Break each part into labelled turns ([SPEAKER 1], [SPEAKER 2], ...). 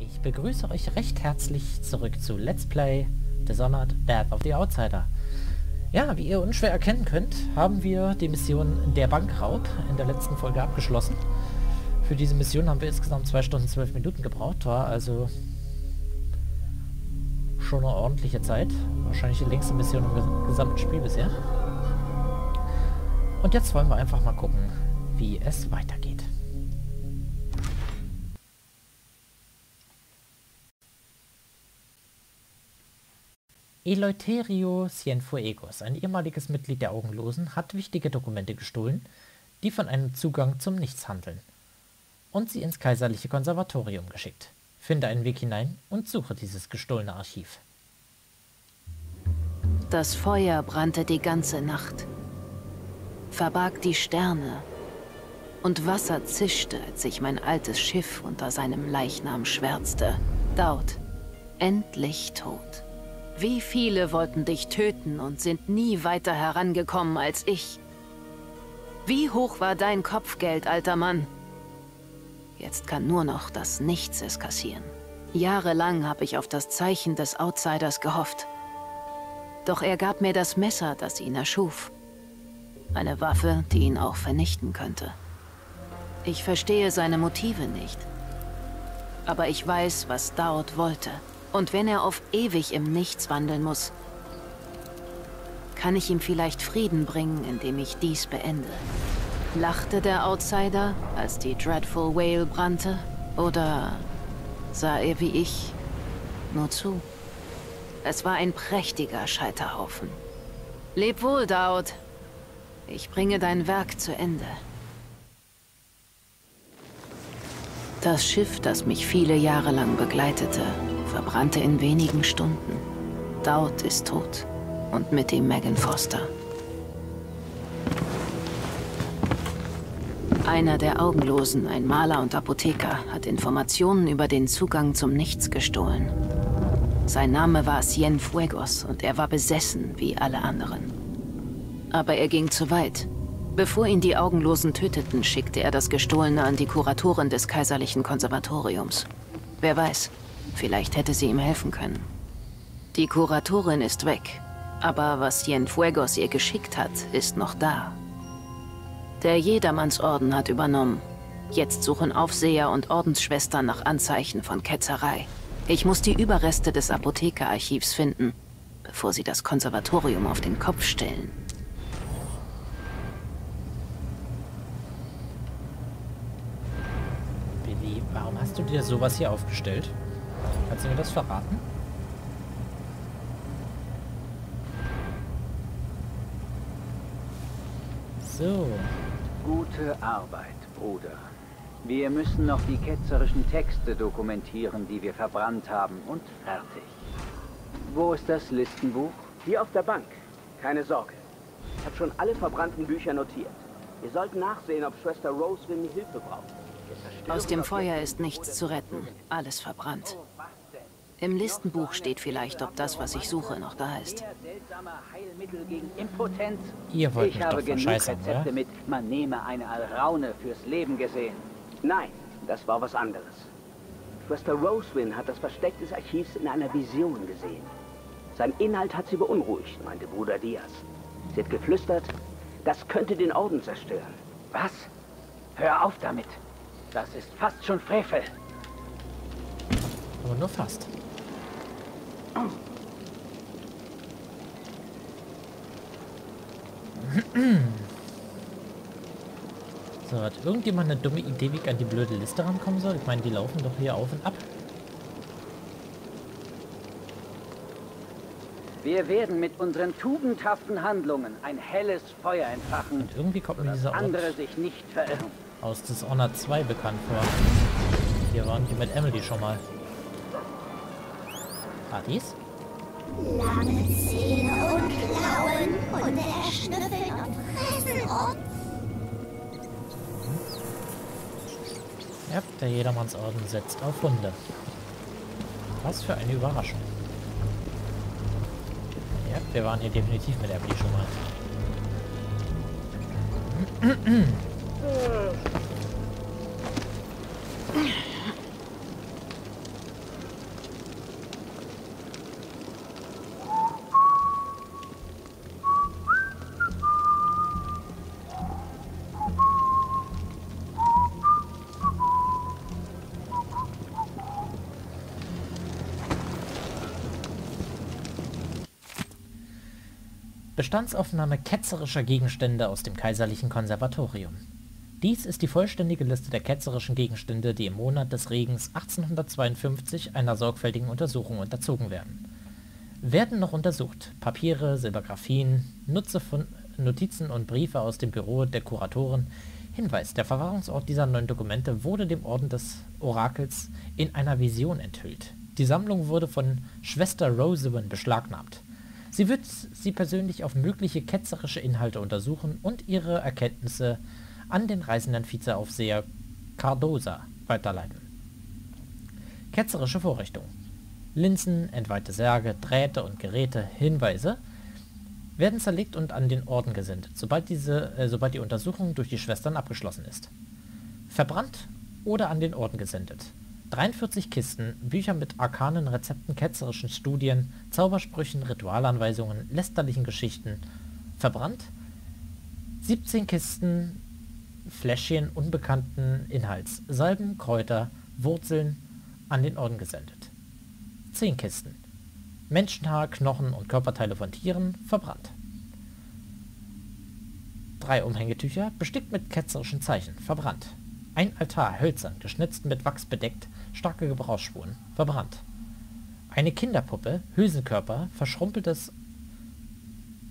[SPEAKER 1] Ich begrüße euch recht herzlich zurück zu Let's Play Dishonored Death of the Outsider. Ja, wie ihr unschwer erkennen könnt, haben wir die Mission Der Bankraub in der letzten Folge abgeschlossen. Für diese Mission haben wir insgesamt 2 Stunden 12 Minuten gebraucht, war also schon eine ordentliche Zeit. Wahrscheinlich die längste Mission im gesamten Spiel bisher. Und jetzt wollen wir einfach mal gucken, wie es weitergeht. Eleuterio Cienfuegos, ein ehemaliges Mitglied der Augenlosen, hat wichtige Dokumente gestohlen, die von einem Zugang zum Nichts handeln, und sie ins kaiserliche Konservatorium geschickt. Finde einen Weg hinein und suche dieses gestohlene Archiv.
[SPEAKER 2] Das Feuer brannte die ganze Nacht, verbarg die Sterne und Wasser zischte, als sich mein altes Schiff unter seinem Leichnam schwärzte. Daut, endlich tot. Wie viele wollten dich töten und sind nie weiter herangekommen als ich? Wie hoch war dein Kopfgeld, alter Mann? Jetzt kann nur noch das Nichts es kassieren. Jahrelang habe ich auf das Zeichen des Outsiders gehofft. Doch er gab mir das Messer, das ihn erschuf. Eine Waffe, die ihn auch vernichten könnte. Ich verstehe seine Motive nicht. Aber ich weiß, was Daud wollte. Und wenn er auf ewig im Nichts wandeln muss, kann ich ihm vielleicht Frieden bringen, indem ich dies beende. Lachte der Outsider, als die Dreadful Whale brannte? Oder sah er wie ich nur zu? Es war ein prächtiger Scheiterhaufen. Leb wohl, Daud. Ich bringe dein Werk zu Ende. Das Schiff, das mich viele Jahre lang begleitete, verbrannte in wenigen Stunden. Daud ist tot. Und mit ihm Megan Foster. Einer der Augenlosen, ein Maler und Apotheker, hat Informationen über den Zugang zum Nichts gestohlen. Sein Name war Cienfuegos und er war besessen wie alle anderen. Aber er ging zu weit. Bevor ihn die Augenlosen töteten, schickte er das Gestohlene an die Kuratorin des Kaiserlichen Konservatoriums. Wer weiß, vielleicht hätte sie ihm helfen können. Die Kuratorin ist weg, aber was Cienfuegos ihr geschickt hat, ist noch da. Der Jedermannsorden hat übernommen. Jetzt suchen Aufseher und Ordensschwestern nach Anzeichen von Ketzerei. Ich muss die Überreste des Apothekerarchivs finden, bevor sie das Konservatorium auf den Kopf stellen.
[SPEAKER 1] Billy, warum hast du dir sowas hier aufgestellt? Kannst du mir das verraten? So.
[SPEAKER 3] Gute Arbeit, Bruder. Wir müssen noch die ketzerischen Texte dokumentieren, die wir verbrannt haben, und fertig. Wo ist das Listenbuch?
[SPEAKER 4] Hier auf der Bank. Keine Sorge. Ich habe schon alle verbrannten Bücher notiert. Wir sollten nachsehen, ob Schwester Rosewin Hilfe braucht.
[SPEAKER 2] Aus dem Feuer ist nichts zu retten. Alles verbrannt. Im Listenbuch steht vielleicht, ob das, was ich suche, noch da ist.
[SPEAKER 1] Ihr wollt
[SPEAKER 3] ich habe genug Rezepte
[SPEAKER 1] oder?
[SPEAKER 3] mit Man nehme eine Alraune fürs Leben gesehen.
[SPEAKER 4] Nein, das war was anderes. Schwester Rosewin hat das Versteck des Archivs in einer Vision gesehen. Sein Inhalt hat sie beunruhigt, meinte Bruder Diaz. Sie hat geflüstert, das könnte den Orden zerstören.
[SPEAKER 3] Was? Hör auf damit. Das ist fast schon Frevel.
[SPEAKER 1] Aber nur fast. So, hat irgendjemand eine dumme Idee, wie ich an die blöde Liste rankommen soll? Ich meine, die laufen doch hier auf und ab.
[SPEAKER 3] Wir werden mit unseren tugendhaften Handlungen ein helles Feuer entfachen,
[SPEAKER 1] Und irgendwie kommt mir dieser Ort
[SPEAKER 3] andere sich nicht verirren.
[SPEAKER 1] Aus Dishonored 2 bekannt vor. Wir waren hier mit Emily schon mal. Partys?
[SPEAKER 5] Lange Zähne und Klauen und der Schnüffeln und Fressen und
[SPEAKER 1] Ja, der Jedermannsorden setzt auf Hunde. Was für eine Überraschung. Ja, wir waren hier definitiv mit Emily schon mal. Bestandsaufnahme ketzerischer Gegenstände aus dem Kaiserlichen Konservatorium. Dies ist die vollständige Liste der ketzerischen Gegenstände, die im Monat des Regens 1852 einer sorgfältigen Untersuchung unterzogen werden. Werden noch untersucht: Papiere, Silbergraphien, Notizen und Briefe aus dem Büro der Kuratoren. Hinweis: Der Verwahrungsort dieser neuen Dokumente wurde dem Orden des Orakels in einer Vision enthüllt. Die Sammlung wurde von Schwester Rosawen beschlagnahmt. Sie wird sie persönlich auf mögliche ketzerische Inhalte untersuchen und ihre Erkenntnisse an den reisenden Vizeaufseher Cardosa weiterleiten. Ketzerische Vorrichtungen Linsen, entweihte Särge, Drähte und Geräte, Hinweise werden zerlegt und an den Orden gesendet, sobald, diese, äh, sobald die Untersuchung durch die Schwestern abgeschlossen ist. Verbrannt oder an den Orden gesendet. 43 Kisten, Bücher mit arkanen Rezepten, ketzerischen Studien, Zaubersprüchen, Ritualanweisungen, lästerlichen Geschichten. Verbrannt. 17 Kisten, Fläschchen unbekannten Inhalts, Salben, Kräuter, Wurzeln, an den Orden gesendet. 10 Kisten. Menschenhaar, Knochen und Körperteile von Tieren, verbrannt. Drei Umhängetücher, bestickt mit ketzerischen Zeichen, verbrannt. Ein Altar, hölzern, geschnitzt mit Wachs bedeckt, starke Gebrauchsspuren, verbrannt. Eine Kinderpuppe, Hülsenkörper, verschrumpeltes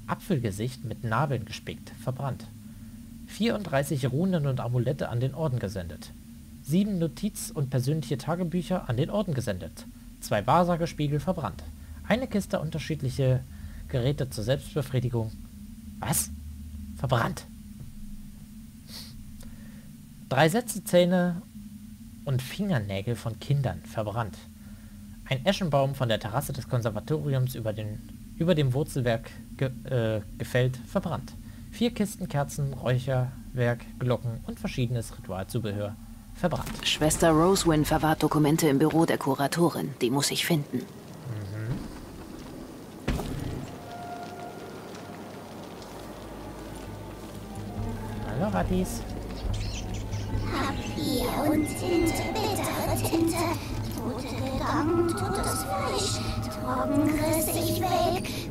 [SPEAKER 1] Apfelgesicht mit Nabeln gespickt, verbrannt. 34 Runen und Amulette an den Orden gesendet. Sieben Notiz- und persönliche Tagebücher an den Orden gesendet. Zwei Wahrsagespiegel verbrannt. Eine Kiste unterschiedliche Geräte zur Selbstbefriedigung. Was? Verbrannt. Drei Sätze Zähne und Fingernägel von Kindern verbrannt. Ein Eschenbaum von der Terrasse des Konservatoriums über, den, über dem Wurzelwerk ge, äh, gefällt, verbrannt. Vier Kisten Kerzen, Räucherwerk, Glocken und verschiedenes Ritualzubehör verbrannt.
[SPEAKER 2] Schwester Rosewin verwahrt Dokumente im Büro der Kuratorin. Die muss ich finden. Mhm.
[SPEAKER 1] Hallo, Rattis.
[SPEAKER 5] Papier und Tinte, bittere Tinte. Tote Gedanken, totes Fleisch. Drogen riss ich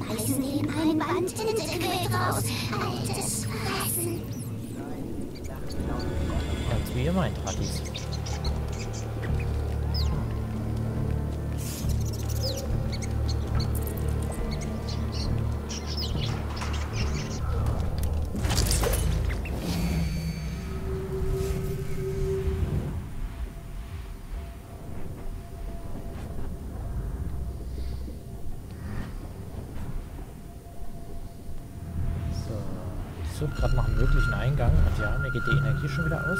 [SPEAKER 5] weg. Beißen den Einband, Tinte quillt raus. Altes Fressen.
[SPEAKER 1] Ganz wie ihr meint, Rattis. Mir geht die Energie schon wieder aus.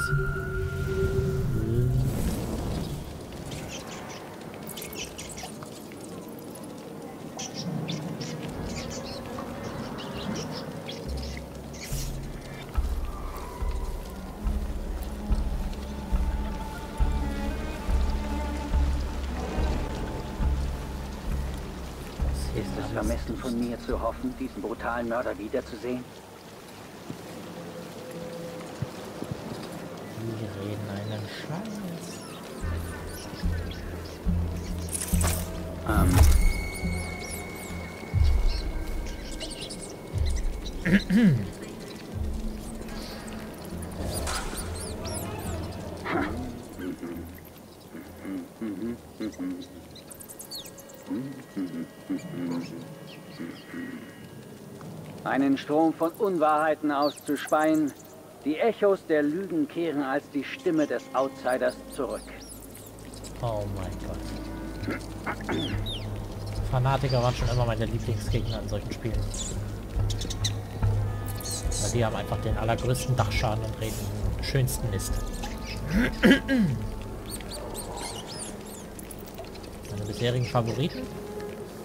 [SPEAKER 3] Ist es vermessen von mir zu hoffen, diesen brutalen Mörder wiederzusehen? Ähm, einen Strom von Unwahrheiten auszuspeien. Die Echos der Lügen kehren als die Stimme des Outsiders zurück.
[SPEAKER 1] Oh mein Gott. Fanatiker waren schon immer meine Lieblingsgegner in solchen Spielen. Weil die haben einfach den allergrößten Dachschaden und reden den schönsten Mist. Meine bisherigen Favoriten?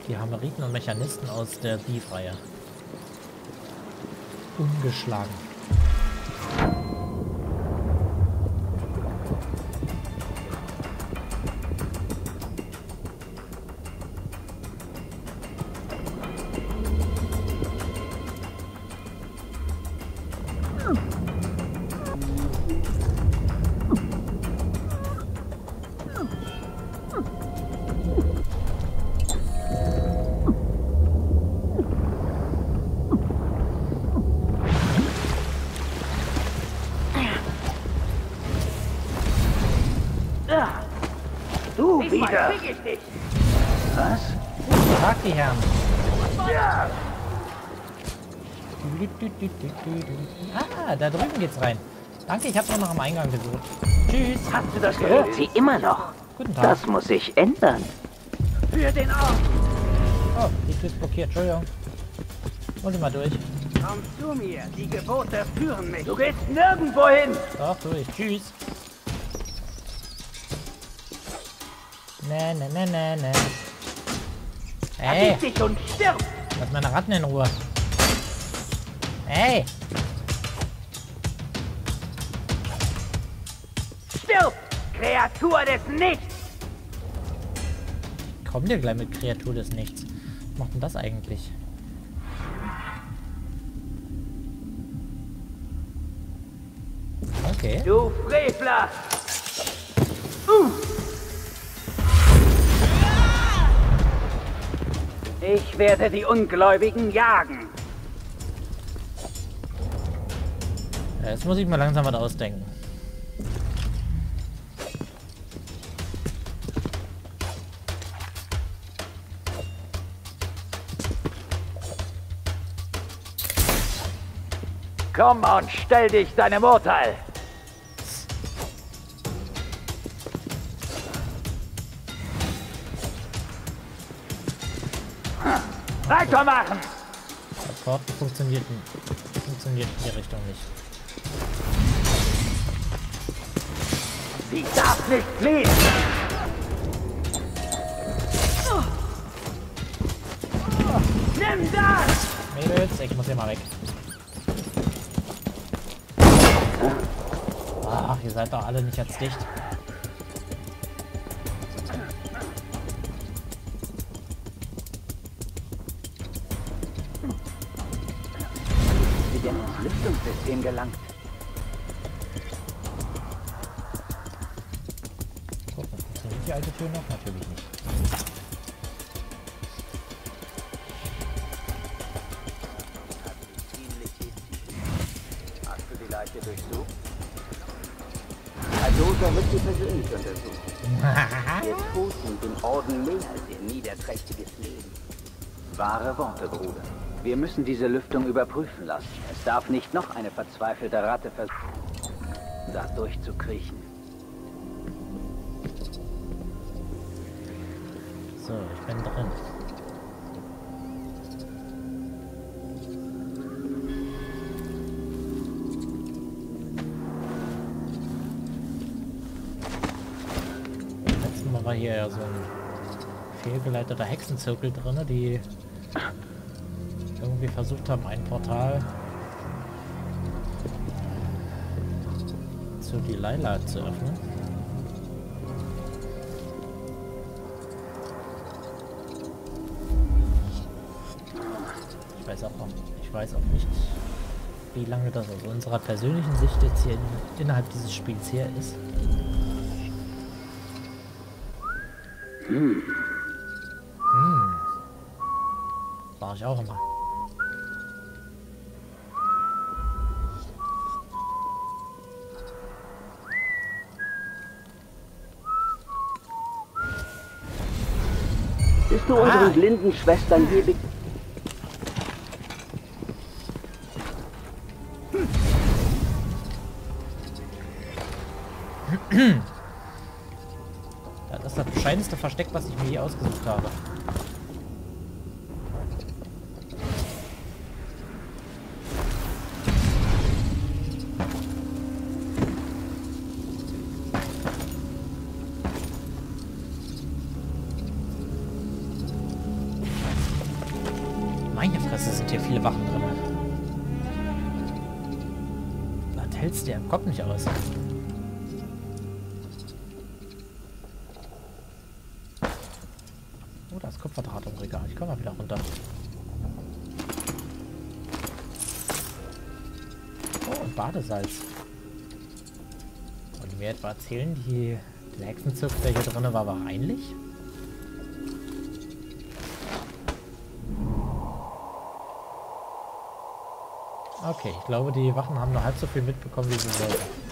[SPEAKER 1] Die Hameriten und Mechanisten aus der Thief-Reihe. Ungeschlagen.
[SPEAKER 3] Ich. Was?
[SPEAKER 1] Tag, die Herren.
[SPEAKER 4] Ja.
[SPEAKER 1] Ah, da drüben geht's rein. Danke, ich habe noch nach dem Eingang gesucht. Tschüss.
[SPEAKER 4] Hast du das gehört? Sie immer noch.
[SPEAKER 1] Guten Tag.
[SPEAKER 4] Das muss sich ändern.
[SPEAKER 3] Für den Ort.
[SPEAKER 1] Oh, die Tür ist blockiert. Entschuldigung. Muss ich mal durch.
[SPEAKER 3] Komm zu mir. Die Gebote führen mich. Du gehst nirgendwo hin.
[SPEAKER 1] Doch, durch. Tschüss. Ne, ne, ne, ne, ne. Ey,
[SPEAKER 3] dich und stirb.
[SPEAKER 1] lass meine Ratten in Ruhe. Ey,
[SPEAKER 3] Stirb. Kreatur des Nichts.
[SPEAKER 1] komm dir gleich mit Kreatur des Nichts. Was macht denn das eigentlich? Okay.
[SPEAKER 3] Du Frevler. Ich werde die Ungläubigen jagen.
[SPEAKER 1] Ja, Jetzt muss ich mal langsam was ausdenken.
[SPEAKER 3] Komm und stell dich deinem Urteil. Weitermachen!
[SPEAKER 1] Support funktioniert, funktioniert in die Richtung nicht.
[SPEAKER 3] Sie darf nicht fliehen! Nimm das!
[SPEAKER 1] Mädels, ich muss hier mal weg. Ach, ihr seid doch alle nicht jetzt dicht.
[SPEAKER 3] Lüftungssystem gelangt?
[SPEAKER 1] Funktioniert die alte Tür noch? Natürlich nicht.
[SPEAKER 3] Hast du die Leiche durchsucht? Also soll wird sie persönlich untersucht. Ihr sind dem Orden mehr als ihr niederträchtiges Leben. Wahre Worte, Bruder. Wir müssen diese Lüftung überprüfen lassen. Es darf nicht noch eine verzweifelte Ratte versuchen, da durchzukriechen.
[SPEAKER 1] So, ich bin drin. Letztes Mal war hier ja so ein fehlgeleiteter Hexenzirkel drin, die irgendwie versucht haben, ein Portal zu Delilah zu öffnen. Ich weiß auch, noch- ich weiß auch nicht, wie lange das aus unserer persönlichen Sicht jetzt hier in, innerhalb dieses Spiels her ist. Hm. Sag ich auch immer.
[SPEAKER 4] Bist du unseren blinden Schwestern hier be
[SPEAKER 1] Das ist das bescheidenste Versteck, was ich mir je ausgesucht habe. Kupferdraht im Regal. Ich komme mal wieder runter. Oh, und Badesalz. Die mir etwa erzählen, die, der Hexenzirkel, der hier drin war, war reinlich? Okay, ich glaube, die Wachen haben nur halb so viel mitbekommen, wie sie sollten.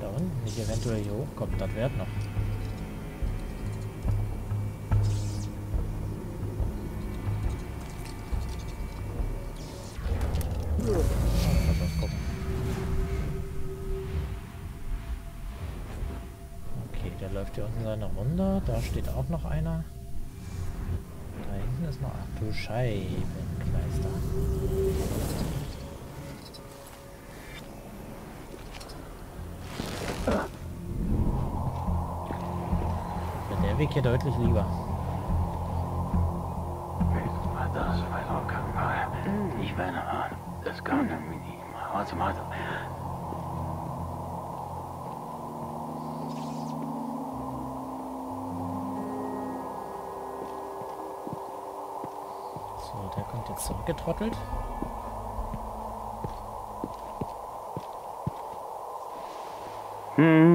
[SPEAKER 1] Da unten nicht eventuell hier hochkommt. Das wird noch. Der läuft hier unten seine Runde. Da steht auch noch einer. Da hinten ist noch... Ach du Scheibenkleister. Wäre der Weg hier deutlich lieber.
[SPEAKER 6] Das war locker mal. Ich bin an. Das kann mir nicht mal. Warte mal.
[SPEAKER 1] So, der kommt jetzt zurückgetrottelt. Wenn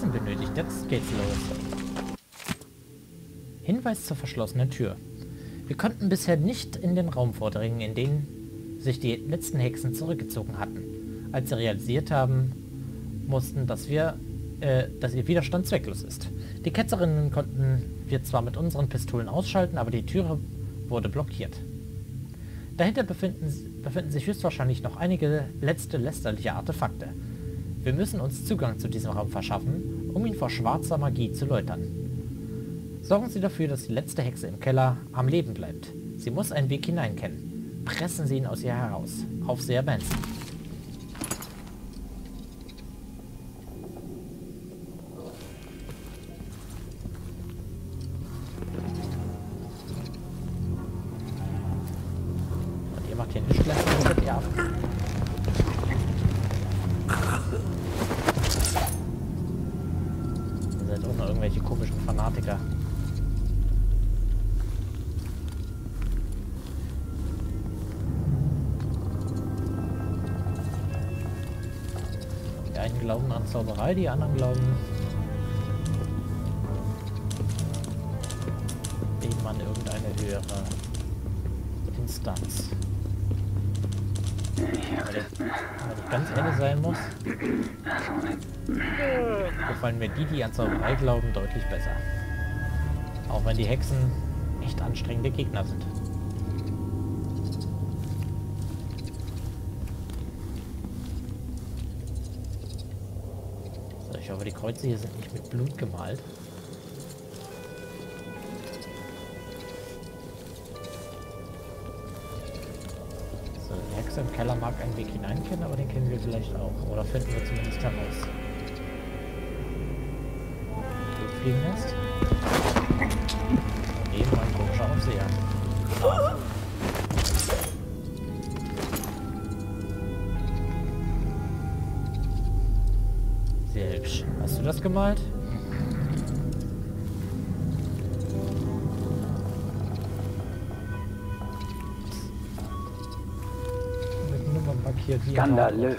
[SPEAKER 1] Hexen benötigt. Jetzt geht's los. Hinweis zur verschlossenen Tür. Wir konnten bisher nicht in den Raum vordringen, in den sich die letzten Hexen zurückgezogen hatten, als sie realisiert haben mussten, dass wir, äh, dass ihr Widerstand zwecklos ist. Die Ketzerinnen konnten wir zwar mit unseren Pistolen ausschalten, aber die Türe wurde blockiert. Dahinter befinden, befinden sich höchstwahrscheinlich noch einige letzte lästerliche Artefakte. Wir müssen uns Zugang zu diesem Raum verschaffen, um ihn vor schwarzer Magie zu läutern. Sorgen Sie dafür, dass die letzte Hexe im Keller am Leben bleibt. Sie muss einen Weg hinein kennen. Pressen Sie ihn aus ihr heraus. Aufseher Benson. Irgendwelche komischen Fanatiker. Die einen glauben an Zauberei, die anderen glauben, dem an irgendeine höhere Instanz. Ich, weil ich ganz ehrlich sein muss, gefallen mir die, die an Zauberei glauben, deutlich besser. Auch wenn die Hexen echt anstrengende Gegner sind. So, ich hoffe, die Kreuze hier sind nicht mit Blut gemalt. Die Hexe im Keller mag einen Weg hinein kennen, aber den kennen wir vielleicht auch. Oder finden wir zumindest heraus. Flugfliegennest. Daneben ein komischer Aufseher. Sehr hübsch. Hast du das gemalt? Mit Nummern markiert wie ein
[SPEAKER 3] Skandalös.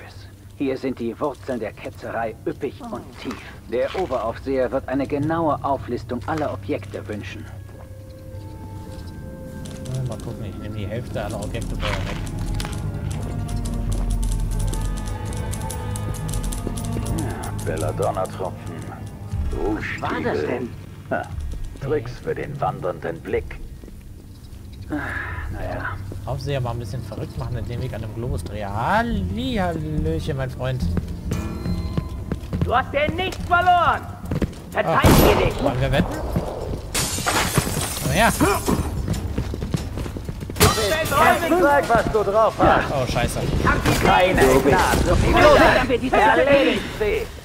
[SPEAKER 3] Hier sind die Wurzeln der Ketzerei üppig und tief. Der Oberaufseher wird eine genaue Auflistung aller Objekte wünschen.
[SPEAKER 1] Ja, Mal gucken, ich nehme die Hälfte aller Objekte vorher weg.
[SPEAKER 6] Belladonna-Tropfen.
[SPEAKER 4] was war das denn?
[SPEAKER 6] Ha, Tricks für den wandernden Blick.
[SPEAKER 4] Naja,
[SPEAKER 1] Aufseher mal ein bisschen verrückt machen, indem ich an einem Globus drehe. Hallihallöchen, mein Freund.
[SPEAKER 4] Du hast den nicht verloren. Verteidige dich.
[SPEAKER 1] Wollen wir wetten? Naja.
[SPEAKER 6] Sag, was du drauf hast.
[SPEAKER 1] Oh, scheiße.
[SPEAKER 6] Keine Gnade.
[SPEAKER 4] Los, dann wird dieses
[SPEAKER 6] Erledigt sie.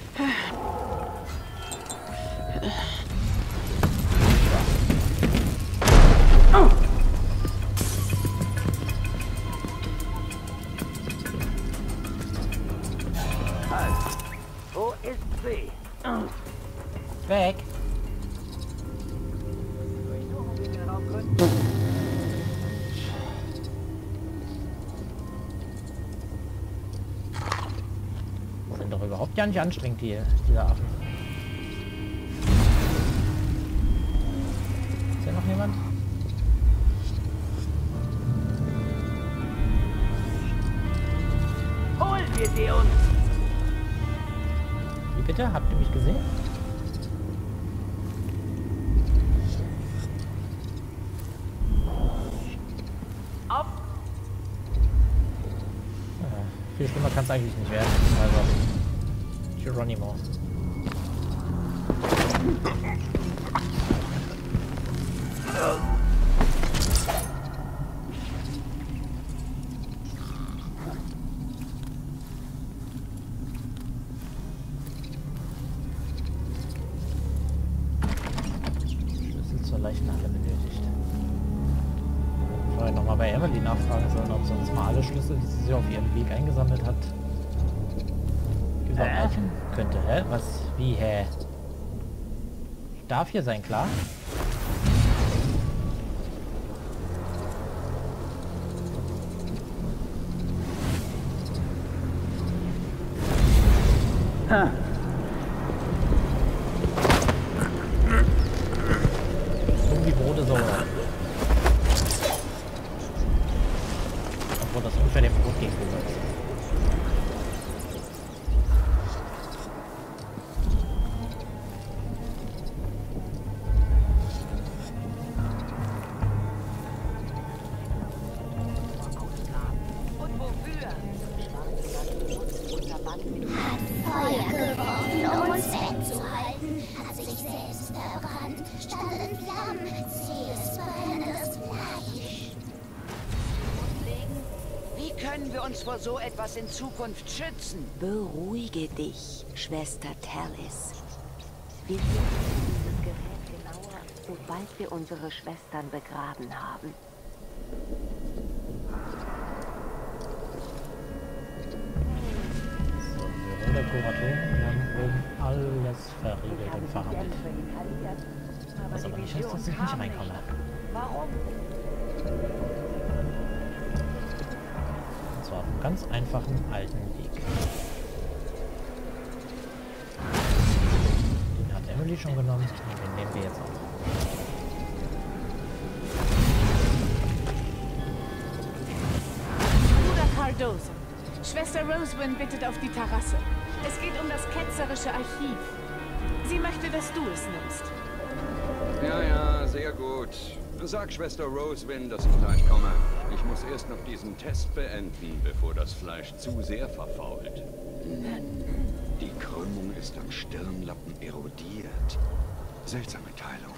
[SPEAKER 1] Gar nicht anstrengend, die, diese Affen. Ist hier noch jemand?
[SPEAKER 4] Holen wir sie uns.
[SPEAKER 1] Wie bitte? Habt ihr mich gesehen?
[SPEAKER 4] Auf.
[SPEAKER 1] Äh, viel schlimmer kann es eigentlich nicht werden. Also, Geronimo. Überreichen könnte. Hä? Was? Wie, hä? Darf hier sein, klar? Um
[SPEAKER 7] können wir uns vor so etwas in Zukunft schützen?
[SPEAKER 2] Beruhige dich, Schwester Talis. Wir finden dieses Gerät genauer, sobald wir unsere Schwestern begraben haben.
[SPEAKER 1] So, wir der Kuratoren, wir haben alles verriegelt und verhandelt. Was aber nicht heißt, dass ich nicht reinkomme.
[SPEAKER 7] Warum?
[SPEAKER 1] Ganz einfachen alten Weg. Den hat Emily schon genommen den nehmen wir jetzt auch.
[SPEAKER 8] Bruder Cardoso. Schwester Rosewin bittet auf die Terrasse. Es geht um das ketzerische Archiv. Sie möchte, dass du es nimmst.
[SPEAKER 9] Ja, ja, sehr gut. Sag Schwester Rosewin, dass ich gleich komme. Ich muss erst noch diesen Test beenden, bevor das Fleisch zu sehr verfault. Die Krümmung ist am Stirnlappen erodiert. Seltsame Teilung.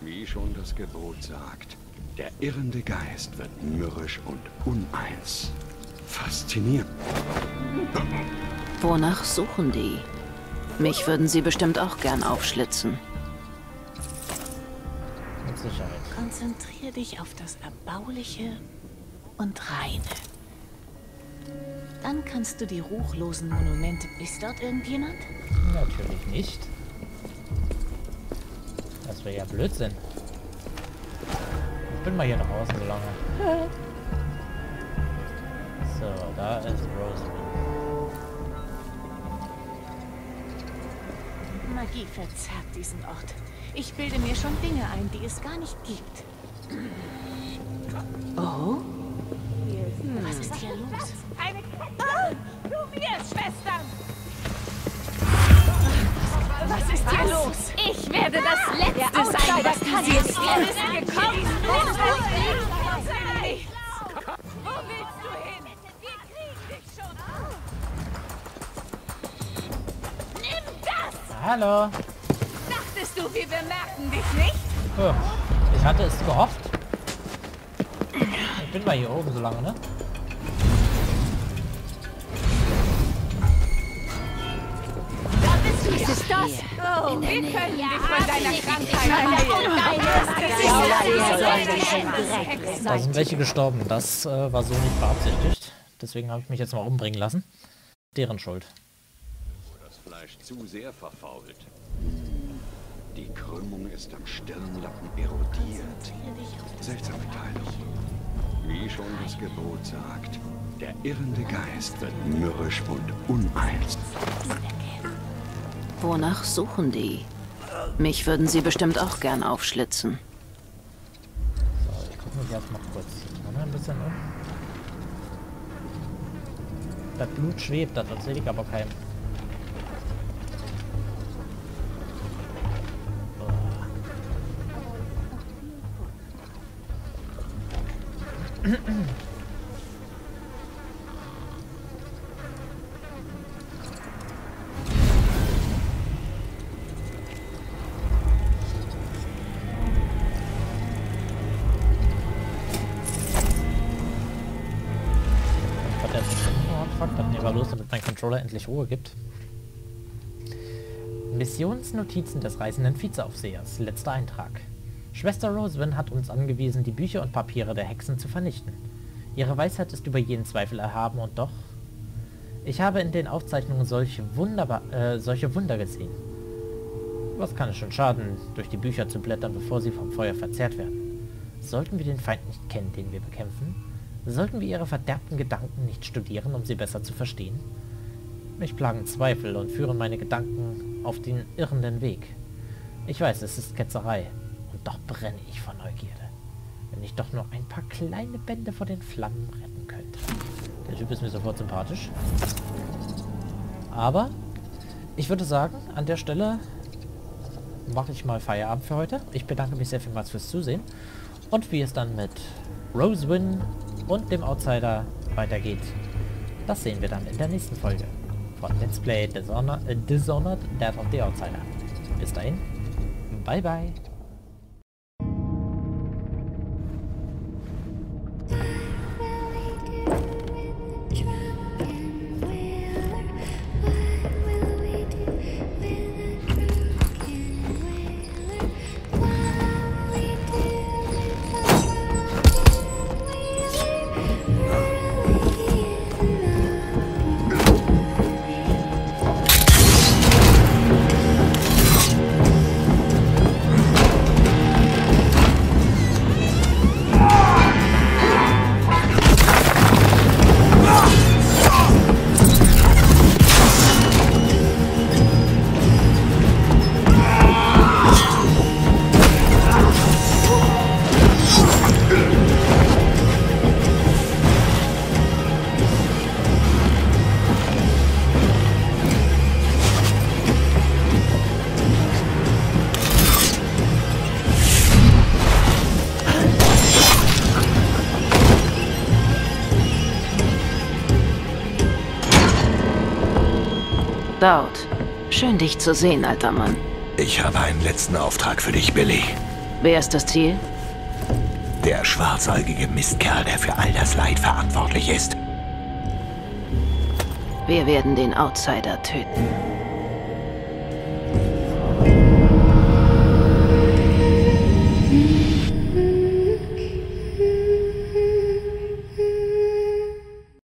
[SPEAKER 9] Wie schon das Gebot sagt, der irrende Geist wird mürrisch und uneins. Faszinierend.
[SPEAKER 2] Wonach suchen die? Mich würden sie bestimmt auch gern aufschlitzen.
[SPEAKER 1] Mit Sicherheit.
[SPEAKER 8] Konzentrier dich auf das Erbauliche und Reine. Dann kannst du die ruchlosen Monumente... Ist dort irgendjemand?
[SPEAKER 1] Natürlich nicht. Das wäre ja Blödsinn. Ich bin mal hier nach außen so lange. So, da ist Rosemary.
[SPEAKER 8] Magie verzerrt diesen Ort. Ich bilde mir schon Dinge ein, die es gar nicht gibt.
[SPEAKER 2] Oh?
[SPEAKER 8] Was ist hier los? Eine ah, Du mir, Schwestern! Was ist hier los?
[SPEAKER 5] Ich werde
[SPEAKER 8] das Letzte sein, was du siehst. Wir müssen gekommen.
[SPEAKER 1] Hallo.
[SPEAKER 8] Dachtest du, wir bemerken dich nicht?
[SPEAKER 1] Oh, ich hatte es gehofft. Ich bin mal hier oben so lange, ne?
[SPEAKER 8] Da bist du. Was ist das? Oh, wir können dich von deiner Krankheit heilen.
[SPEAKER 1] Da sind welche gestorben. Das äh, war so nicht beabsichtigt. Deswegen habe ich mich jetzt mal umbringen lassen. Deren Schuld.
[SPEAKER 9] Fleisch zu sehr verfault. Die Krümmung ist am Stirnlappen erodiert. Seltsame Teilung. Wie schon das Gebot sagt, der irrende Geist wird mürrisch und uneins.
[SPEAKER 2] Wonach suchen die? Mich würden sie bestimmt auch gern aufschlitzen.
[SPEAKER 1] So, ich gucke mich erstmal kurz hier ein bisschen um. Das Blut schwebt, das erzähle ich aber keinem. Controller endlich Ruhe gibt. Missionsnotizen des reisenden Vizeaufsehers. Letzter Eintrag. Schwester Roswin hat uns angewiesen, die Bücher und Papiere der Hexen zu vernichten. Ihre Weisheit ist über jeden Zweifel erhaben und doch... Ich habe in den Aufzeichnungen solche, Wunderbar äh, solche Wunder gesehen. Was kann es schon schaden, durch die Bücher zu blättern, bevor sie vom Feuer verzehrt werden? Sollten wir den Feind nicht kennen, den wir bekämpfen? Sollten wir ihre verderbten Gedanken nicht studieren, um sie besser zu verstehen? Mich plagen Zweifel und führen meine Gedanken auf den irrenden Weg. Ich weiß, es ist Ketzerei, und doch brenne ich vor Neugierde. Wenn ich doch nur ein paar kleine Bände vor den Flammen retten könnte. Der Typ ist mir sofort sympathisch. Aber ich würde sagen, an der Stelle mache ich mal Feierabend für heute. Ich bedanke mich sehr vielmals fürs Zusehen. Und wie es dann mit Rosewin und dem Outsider weitergeht, das sehen wir dann in der nächsten Folge von Let's Play Dishonored, äh, Dishonored Death of the Outsider. Bis dahin, bye bye.
[SPEAKER 2] Schön dich zu sehen, alter Mann.
[SPEAKER 10] Ich habe einen letzten Auftrag für dich, Billy.
[SPEAKER 2] Wer ist das Ziel?
[SPEAKER 10] Der schwarzäugige Mistkerl, der für all das Leid verantwortlich ist.
[SPEAKER 2] Wir werden den Outsider töten.